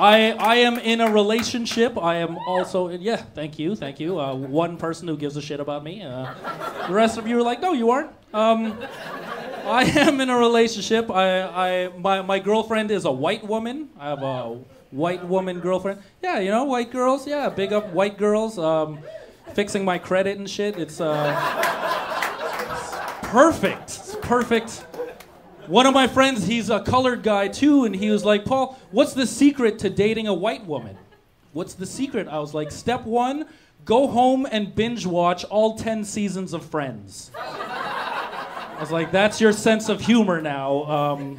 I I am in a relationship. I am also yeah. Thank you, thank you. Uh, one person who gives a shit about me. Uh, the rest of you are like, no, you aren't. Um, I am in a relationship. I I my my girlfriend is a white woman. I have a white woman girlfriend. Yeah, you know, white girls. Yeah, big up white girls. Um, fixing my credit and shit. It's uh, it's perfect. It's perfect. One of my friends, he's a colored guy too, and he was like, Paul, what's the secret to dating a white woman? What's the secret? I was like, step one, go home and binge watch all 10 seasons of Friends. I was like, that's your sense of humor now. Um,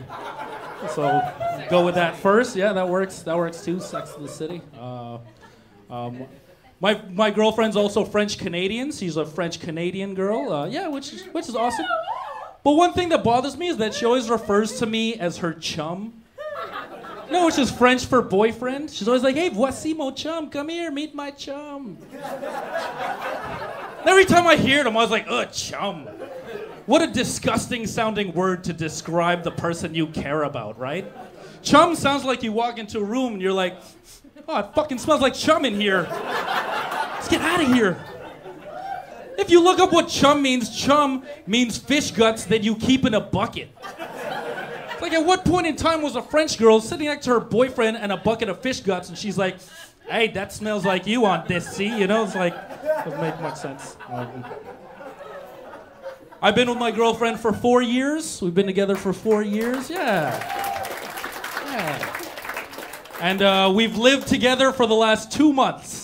so go with that first. Yeah, that works. That works too. Sex in the City. Uh, um, my, my girlfriend's also French Canadian. She's a French Canadian girl. Uh, yeah, which is, which is awesome. But one thing that bothers me is that she always refers to me as her chum. No, which is French for boyfriend. She's always like, hey, voici mon chum, come here, meet my chum. Every time I hear it, I'm always like, ugh, chum. What a disgusting sounding word to describe the person you care about, right? Chum sounds like you walk into a room and you're like, oh, it fucking smells like chum in here. Let's get out of here. If you look up what chum means, chum means fish guts that you keep in a bucket. Like, at what point in time was a French girl sitting next to her boyfriend and a bucket of fish guts, and she's like, hey, that smells like you on this, see? You know, it's like, doesn't make much sense. I've been with my girlfriend for four years. We've been together for four years. Yeah. Yeah. And uh, we've lived together for the last two months.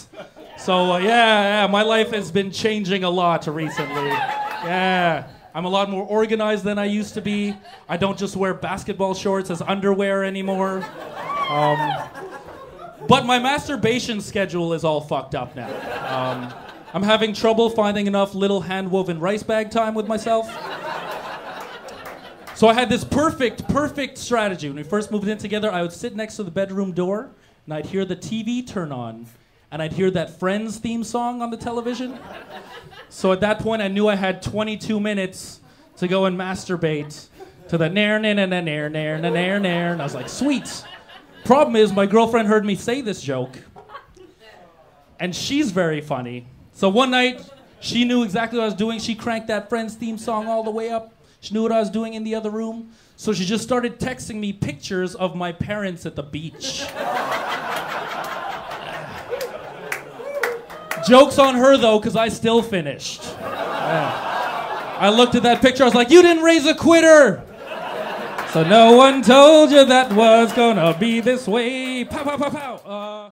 So uh, yeah, yeah, my life has been changing a lot recently. Yeah, I'm a lot more organized than I used to be. I don't just wear basketball shorts as underwear anymore. Um, but my masturbation schedule is all fucked up now. Um, I'm having trouble finding enough little hand-woven rice bag time with myself. So I had this perfect, perfect strategy. When we first moved in together, I would sit next to the bedroom door and I'd hear the TV turn on and I'd hear that Friends theme song on the television. So at that point, I knew I had 22 minutes to go and masturbate to the nair, nair, nair, nair, nair, nair, nair, and I was like, sweet. Problem is, my girlfriend heard me say this joke, and she's very funny. So one night, she knew exactly what I was doing. She cranked that Friends theme song all the way up. She knew what I was doing in the other room. So she just started texting me pictures of my parents at the beach. Joke's on her though, because I still finished. Yeah. I looked at that picture, I was like, You didn't raise a quitter! So no one told you that was gonna be this way. Pow, pow, pow, pow. Uh,